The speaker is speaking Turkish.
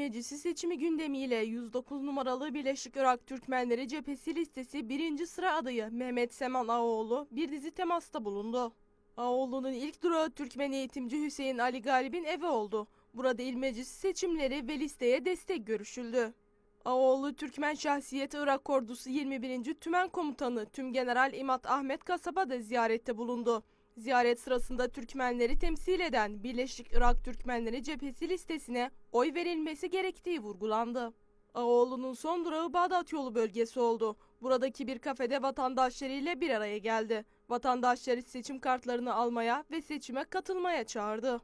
Meclisi seçimi gündemiyle 109 numaralı Birleşik Irak Türkmenleri Cephesi listesi birinci sıra adayı Mehmet Seman Ağoğlu bir dizi temasta bulundu. Ağoğlu'nun ilk durağı Türkmen eğitimci Hüseyin Ali Galip'in evi oldu. Burada il meclisi seçimleri ve listeye destek görüşüldü. Ağoğlu Türkmen Şahsiyet Irak Ordusu 21. Tümen Komutanı Tümgeneral İmat Ahmet Kasap'a da ziyarette bulundu. Ziyaret sırasında Türkmenleri temsil eden Birleşik Irak Türkmenleri cephesi listesine oy verilmesi gerektiği vurgulandı. Ağoğlu'nun son durağı Bağdat yolu bölgesi oldu. Buradaki bir kafede vatandaşlarıyla bir araya geldi. Vatandaşları seçim kartlarını almaya ve seçime katılmaya çağırdı.